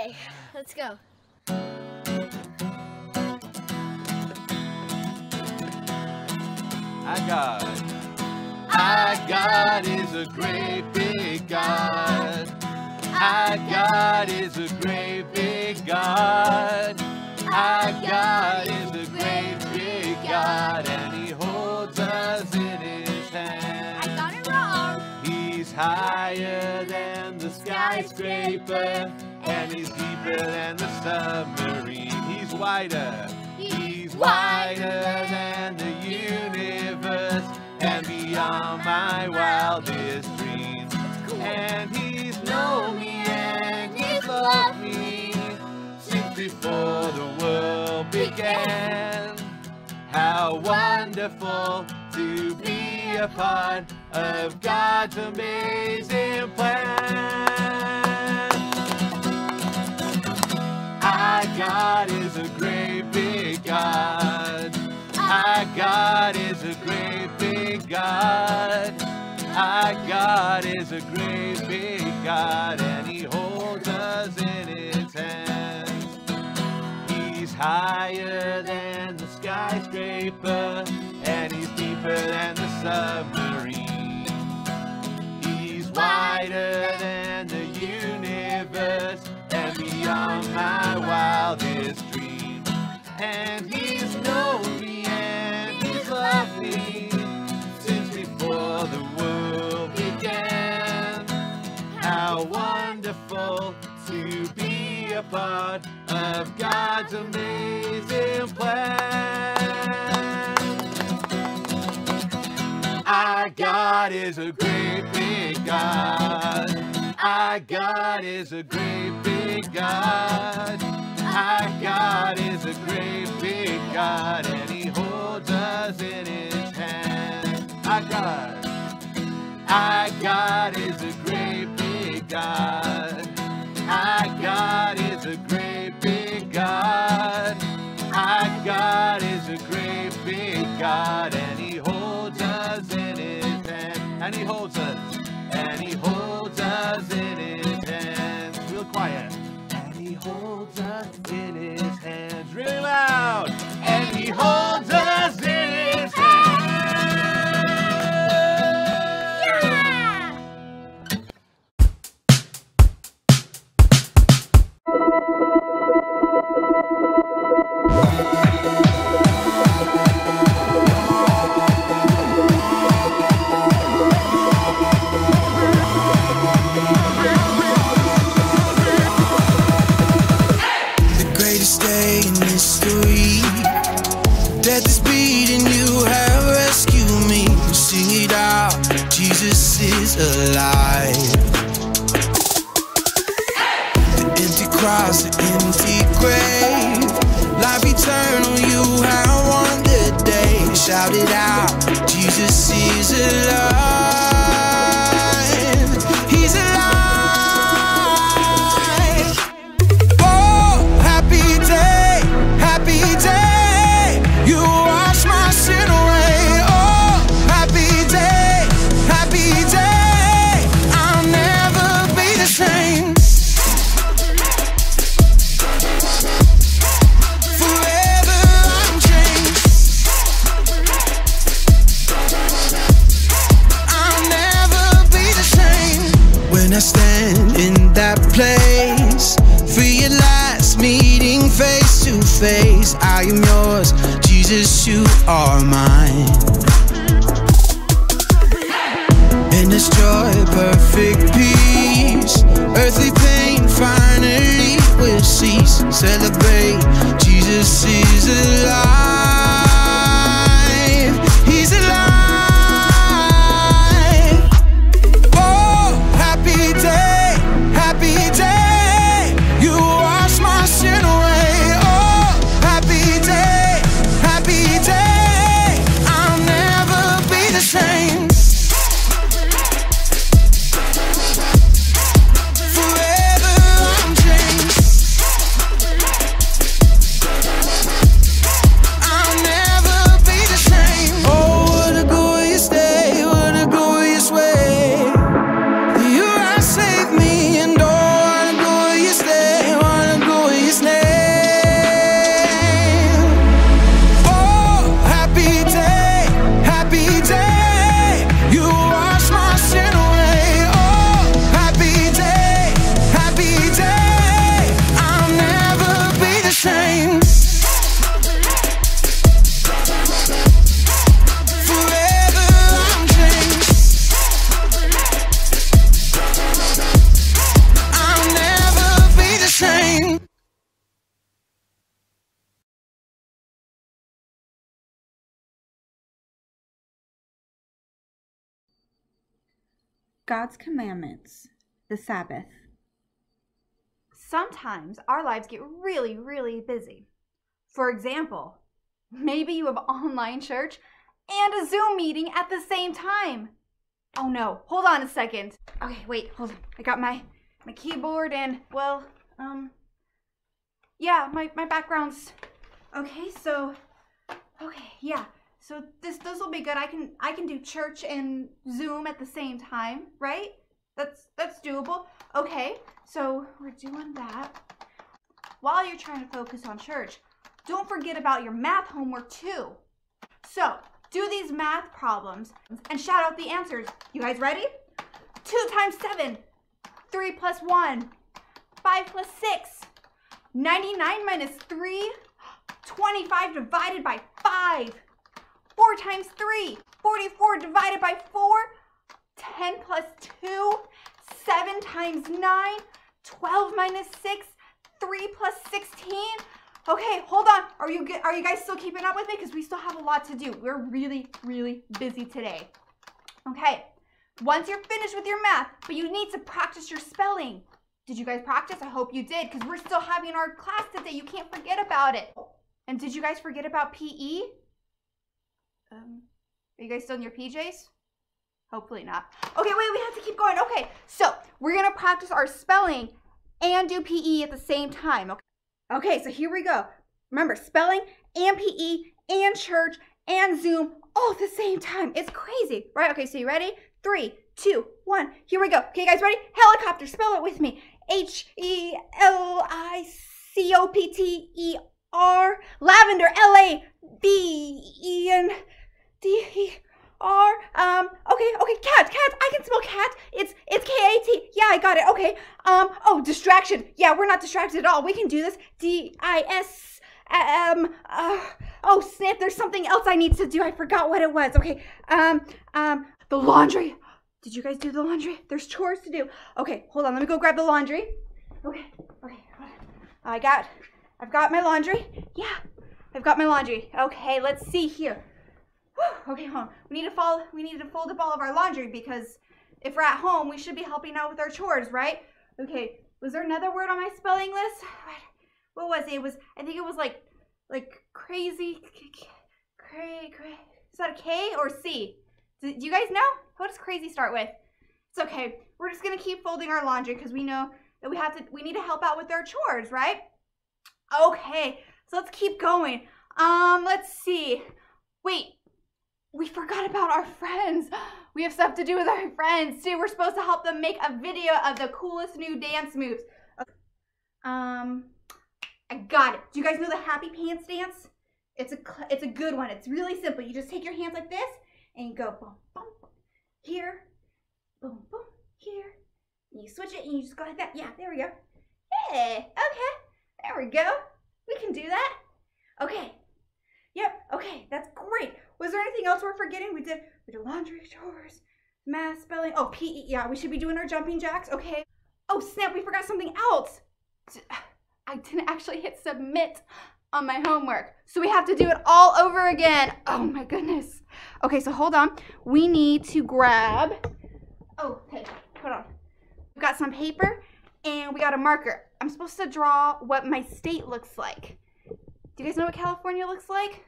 Okay, let's go. Our God, our God is a great big God. Our God is a great big God. Our God is a great big God, and He holds us in His hand. I got it wrong. He's higher than the skyscraper, and He's deeper than the submarine. He's wider. He's wider than the universe and beyond my wildest dreams. And he's known me and he's loved me since before the world began. How wonderful to be a part of God's amazing plan. Our God is a great big God. Our God is a great big God. Our God is a great big God, and He holds us in His hands. He's higher than the skyscraper, and He's deeper than the submarine. He's wider part of God's amazing plan. Our God is a great big God. Our God is a great big God. Our God is a great big God, and He holds us in His hand. Our God, our God is a great big God. And He holds us, and He holds us in His hands. Real quiet. And He holds us in His hands. Really loud. And He holds face. I am yours, Jesus, you are mine. In this joy, perfect peace, earthly pain finally will cease. Celebrate, God's commandments, the Sabbath. Sometimes our lives get really, really busy. For example, maybe you have online church and a Zoom meeting at the same time. Oh no, hold on a second. Okay, wait, hold on. I got my my keyboard and well, um yeah, my my background's okay, so okay, yeah. So this this will be good. I can I can do church and Zoom at the same time, right? That's that's doable. Okay. So we're doing that. While you're trying to focus on church, don't forget about your math homework too. So, do these math problems and shout out the answers. You guys ready? 2 times 7, 3 plus 1, 5 plus 6, 99 minus 3, 25 divided by 5, 4 times 3, 44 divided by 4, 10 plus 2, 7 times 9, 12 minus 6, 3 plus 16. Okay, hold on. Are you are you guys still keeping up with me? Because we still have a lot to do. We're really, really busy today. Okay, once you're finished with your math, but you need to practice your spelling. Did you guys practice? I hope you did, because we're still having our class today. You can't forget about it. And did you guys forget about PE? Um, are you guys still in your PJs? Hopefully not. Okay, wait, we have to keep going. Okay, so we're gonna practice our spelling and do PE at the same time. Okay, okay so here we go. Remember, spelling and PE and church and Zoom all at the same time. It's crazy, right? Okay, so you ready? Three, two, one. Here we go. Okay, guys, ready? Helicopter, spell it with me. H E L I C O P T E R. Lavender, L A V E N D E R. Um. Okay. Okay. Cat. Cat. I can spell cat. It's it's K A T. Yeah, I got it. Okay. Um. Oh, distraction. Yeah, we're not distracted at all. We can do this. D I S. Um. Uh, oh, snap. There's something else I need to do. I forgot what it was. Okay. Um. Um. The laundry. Did you guys do the laundry? There's chores to do. Okay. Hold on. Let me go grab the laundry. Okay. Okay. I got. I've got my laundry. Yeah. I've got my laundry. Okay. Let's see here. Okay, on. We need to fold. We need to fold up all of our laundry because if we're at home, we should be helping out with our chores, right? Okay. Was there another word on my spelling list? What was it? It was. I think it was like, like crazy. Cray, cray. Is that a K or C? Do, do you guys know? What does crazy start with? It's okay. We're just gonna keep folding our laundry because we know that we have to. We need to help out with our chores, right? Okay. So let's keep going. Um. Let's see. Wait we forgot about our friends. We have stuff to do with our friends too. We're supposed to help them make a video of the coolest new dance moves. Um, I got it. Do you guys know the happy pants dance? It's a it's a good one. It's really simple. You just take your hands like this and you go boom boom here, boom boom here. And you switch it and you just go like that. Yeah, there we go. Hey, okay, there we go. We can do that. Okay. Yep. Okay, that's great. Was there anything else we're forgetting? We did we did laundry chores, math, spelling. Oh, PE. Yeah, we should be doing our jumping jacks. Okay. Oh snap! We forgot something else. I didn't actually hit submit on my homework. So we have to do it all over again. Oh my goodness. Okay, so hold on. We need to grab. Oh, okay. Hold on. We've got some paper and we got a marker. I'm supposed to draw what my state looks like. Do you guys know what California looks like?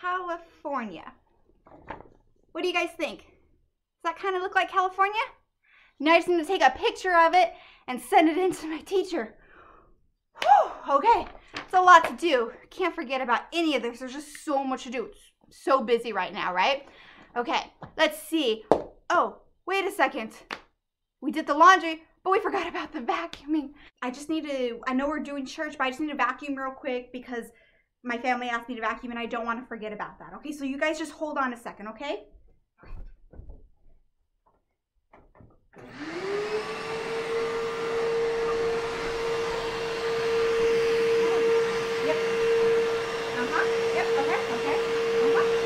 California. What do you guys think? Does that kind of look like California? Now I just need to take a picture of it and send it in to my teacher. Whew, okay, it's a lot to do. Can't forget about any of this. There's just so much to do. It's so busy right now, right? Okay, let's see. Oh, wait a second. We did the laundry, but we forgot about the vacuuming. I just need to, I know we're doing church, but I just need to vacuum real quick because my family asked me to vacuum and I don't want to forget about that. Okay, so you guys just hold on a second, okay? Yep. Uh-huh. Yep. Okay. Okay. Uh-huh.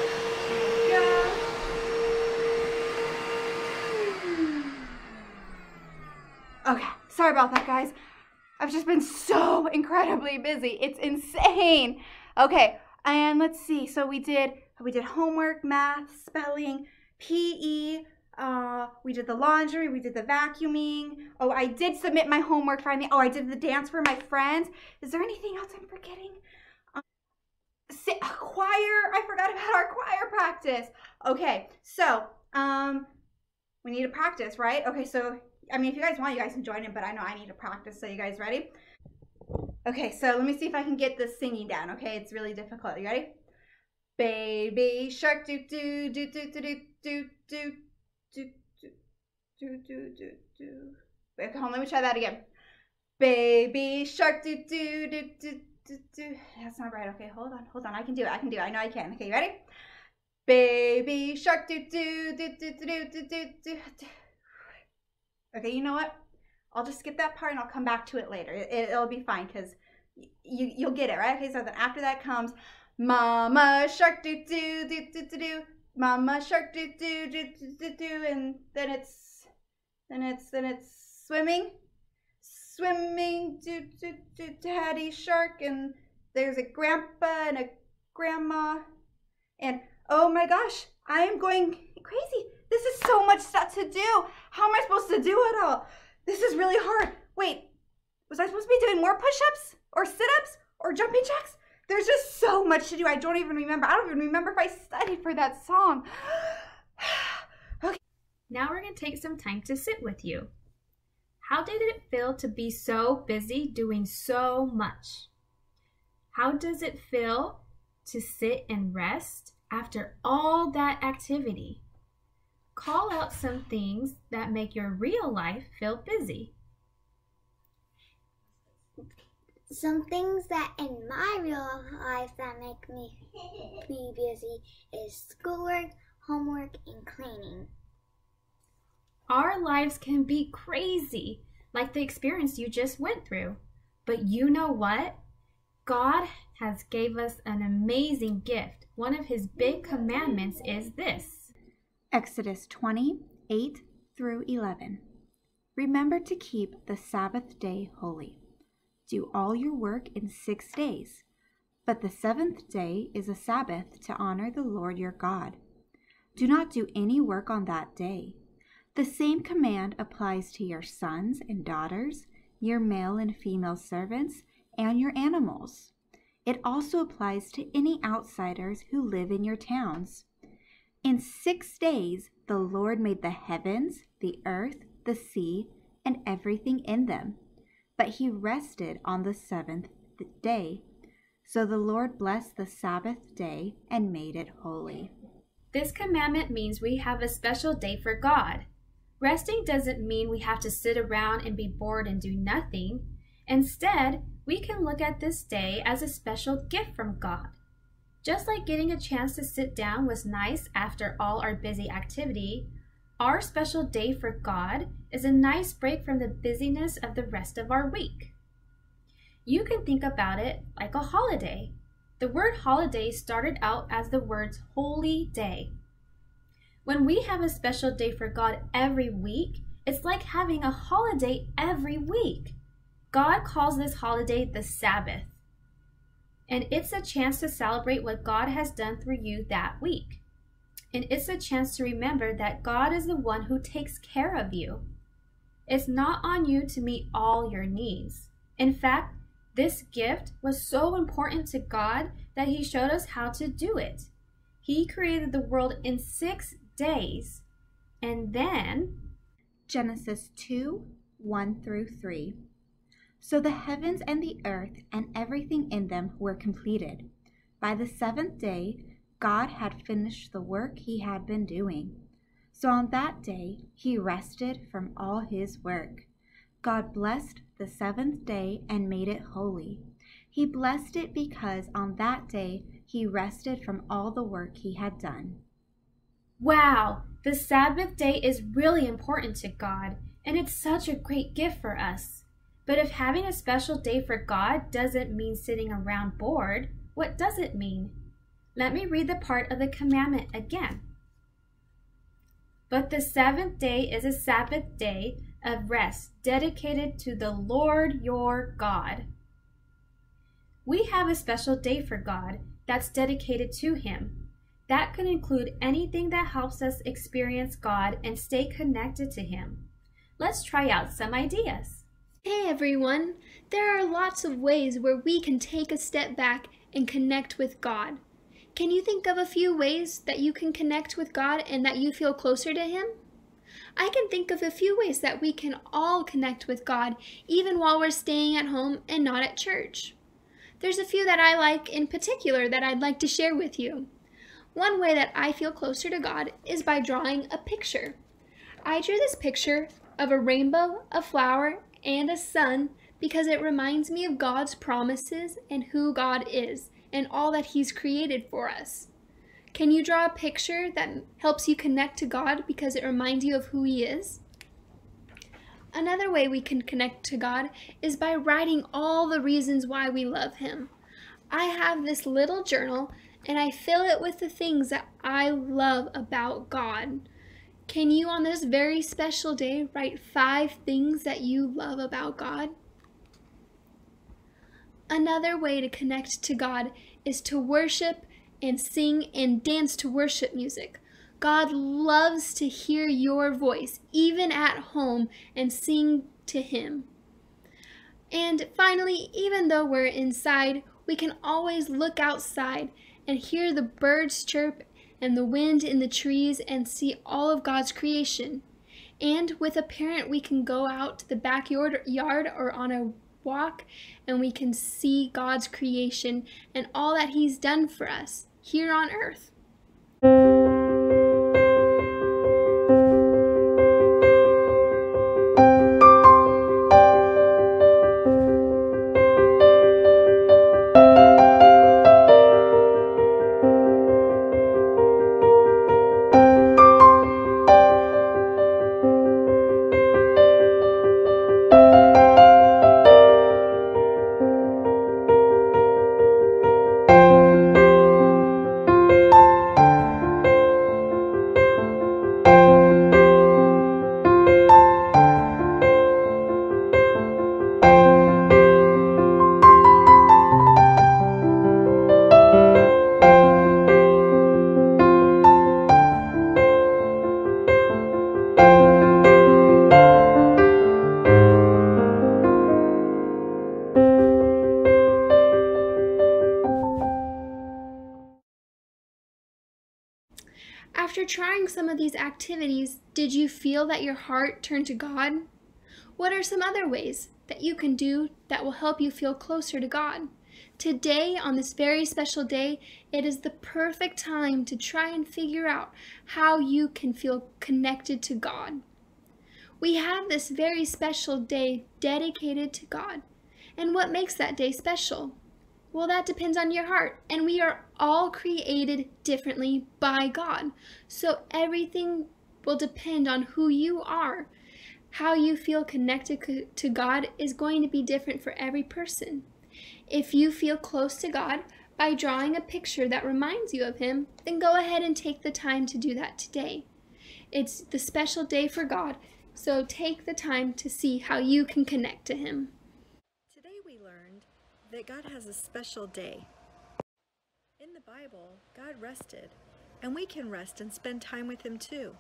Okay. Sorry about that, guys. I've just been so incredibly busy. It's insane. Okay, and let's see. So we did we did homework, math, spelling, PE, uh, we did the laundry, we did the vacuuming. Oh, I did submit my homework finally. Oh, I did the dance for my friends. Is there anything else I'm forgetting? Um, choir. I forgot about our choir practice. Okay, so um, we need to practice, right? Okay, so I mean, if you guys want, you guys can join in, but I know I need to practice. So you guys ready? Okay, so let me see if I can get this singing down. Okay, it's really difficult. You ready? Baby shark do do do do do do do do do do do do do. Wait, hold on, let me try that again. Baby shark do do do do do do. That's not right. Okay, hold on, hold on. I can do it. I can do it. I know I can. Okay, you ready? Baby shark do do do do do do do do do. Okay, you know what? I'll just skip that part and I'll come back to it later. It, will be fine because you you'll get it right. Okay, so then after that comes Mama shark do do do do do do. Mama shark do do do do do and then it's then it's then it's swimming, swimming do do do daddy shark, and there's a grandpa and a grandma, and oh my gosh, I am going crazy. This is so much stuff to do. How am I supposed to do it all? This is really hard. Wait, was I supposed to be doing more push-ups or sit-ups or jumping jacks? There's just so much to do. I don't even remember. I don't even remember if I studied for that song. okay. Now we're going to take some time to sit with you. How did it feel to be so busy doing so much? How does it feel to sit and rest after all that activity? Call out some things that make your real life feel busy. Some things that in my real life that make me be busy is schoolwork, homework, and cleaning. Our lives can be crazy, like the experience you just went through. But you know what? God has gave us an amazing gift. One of his big commandments is this. Exodus 20, 8 through 11. Remember to keep the Sabbath day holy. Do all your work in six days. But the seventh day is a Sabbath to honor the Lord your God. Do not do any work on that day. The same command applies to your sons and daughters, your male and female servants, and your animals. It also applies to any outsiders who live in your towns. In six days, the Lord made the heavens, the earth, the sea, and everything in them but he rested on the seventh day. So the Lord blessed the Sabbath day and made it holy. This commandment means we have a special day for God. Resting doesn't mean we have to sit around and be bored and do nothing. Instead, we can look at this day as a special gift from God. Just like getting a chance to sit down was nice after all our busy activity, our special day for God is a nice break from the busyness of the rest of our week. You can think about it like a holiday. The word holiday started out as the words holy day. When we have a special day for God every week, it's like having a holiday every week. God calls this holiday the Sabbath. And it's a chance to celebrate what God has done through you that week and it's a chance to remember that God is the one who takes care of you. It's not on you to meet all your needs. In fact, this gift was so important to God that He showed us how to do it. He created the world in six days, and then. Genesis 2 1 through 3. So the heavens and the earth and everything in them were completed. By the seventh day, God had finished the work he had been doing. So on that day he rested from all his work. God blessed the seventh day and made it holy. He blessed it because on that day he rested from all the work he had done. Wow, the Sabbath day is really important to God, and it's such a great gift for us. But if having a special day for God doesn't mean sitting around bored, what does it mean? Let me read the part of the commandment again. But the seventh day is a Sabbath day of rest dedicated to the Lord your God. We have a special day for God that's dedicated to Him. That could include anything that helps us experience God and stay connected to Him. Let's try out some ideas. Hey everyone! There are lots of ways where we can take a step back and connect with God. Can you think of a few ways that you can connect with God and that you feel closer to Him? I can think of a few ways that we can all connect with God even while we're staying at home and not at church. There's a few that I like in particular that I'd like to share with you. One way that I feel closer to God is by drawing a picture. I drew this picture of a rainbow, a flower, and a sun because it reminds me of God's promises and who God is and all that He's created for us. Can you draw a picture that helps you connect to God because it reminds you of who He is? Another way we can connect to God is by writing all the reasons why we love Him. I have this little journal and I fill it with the things that I love about God. Can you, on this very special day, write five things that you love about God? Another way to connect to God is to worship and sing and dance to worship music. God loves to hear your voice, even at home, and sing to Him. And finally, even though we're inside, we can always look outside and hear the birds chirp and the wind in the trees and see all of God's creation. And with a parent, we can go out to the backyard yard or on a walk and we can see God's creation and all that He's done for us here on earth. Of these activities, did you feel that your heart turned to God? What are some other ways that you can do that will help you feel closer to God? Today, on this very special day, it is the perfect time to try and figure out how you can feel connected to God. We have this very special day dedicated to God. And what makes that day special? Well, that depends on your heart. And we are all created differently by God. So everything will depend on who you are. How you feel connected to God is going to be different for every person. If you feel close to God by drawing a picture that reminds you of Him, then go ahead and take the time to do that today. It's the special day for God, so take the time to see how you can connect to Him. That God has a special day. In the Bible, God rested, and we can rest and spend time with Him too.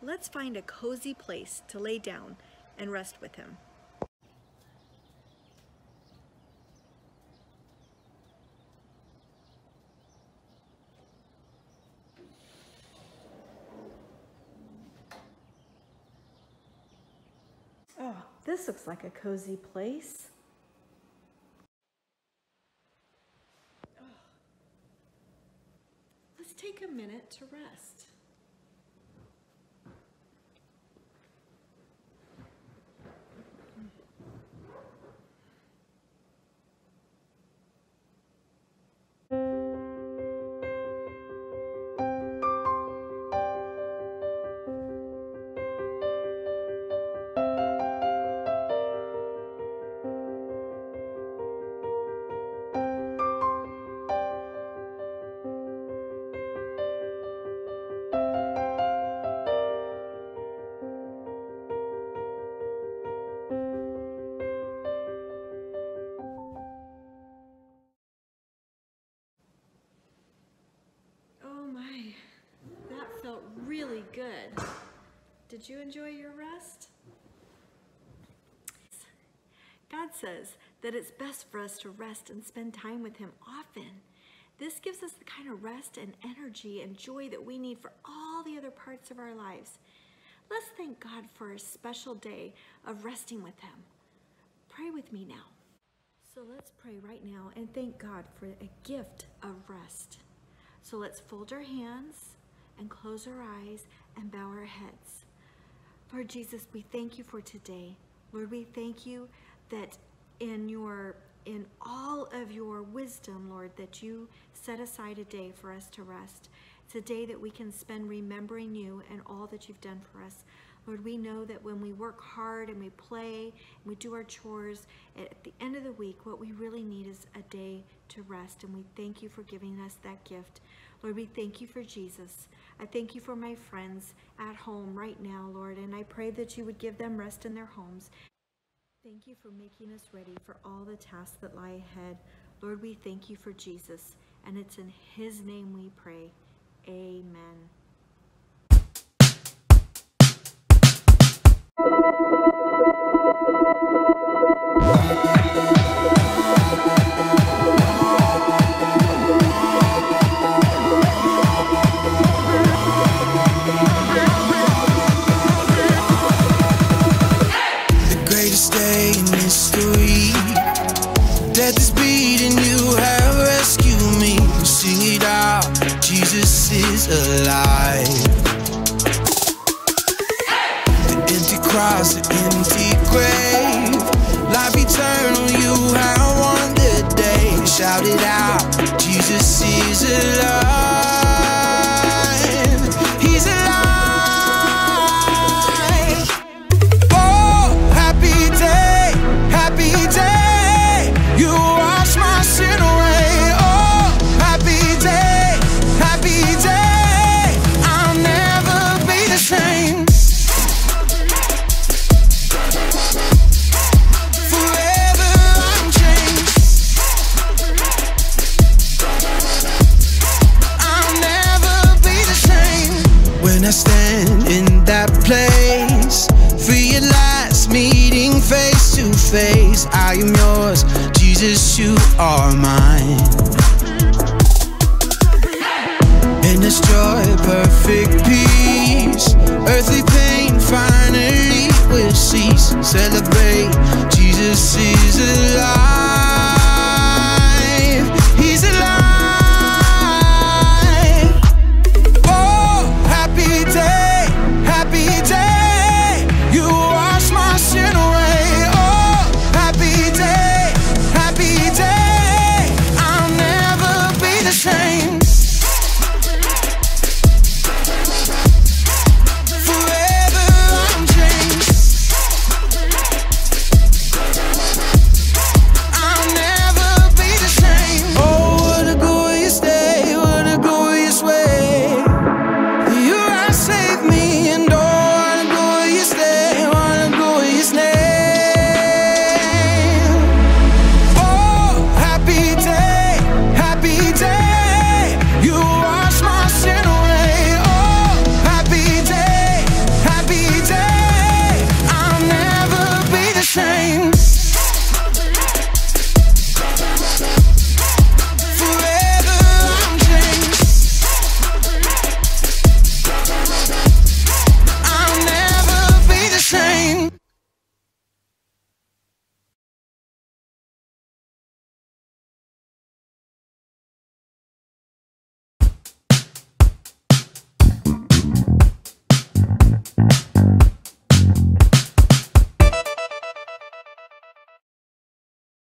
Let's find a cozy place to lay down and rest with Him. Oh, this looks like a cozy place. Oh. Let's take a minute to rest. Says that it's best for us to rest and spend time with Him often. This gives us the kind of rest and energy and joy that we need for all the other parts of our lives. Let's thank God for a special day of resting with Him. Pray with me now. So let's pray right now and thank God for a gift of rest. So let's fold our hands and close our eyes and bow our heads. Lord Jesus, we thank you for today. Lord, we thank you that in your in all of your wisdom, Lord, that you set aside a day for us to rest. It's a day that we can spend remembering you and all that you've done for us. Lord, we know that when we work hard and we play and we do our chores, at the end of the week, what we really need is a day to rest. And we thank you for giving us that gift. Lord, we thank you for Jesus. I thank you for my friends at home right now, Lord, and I pray that you would give them rest in their homes. Thank you for making us ready for all the tasks that lie ahead. Lord, we thank you for Jesus, and it's in his name we pray. Amen. Are mine. In this joy, perfect peace, earthly pain finally will cease. Celebrate, Jesus is alive.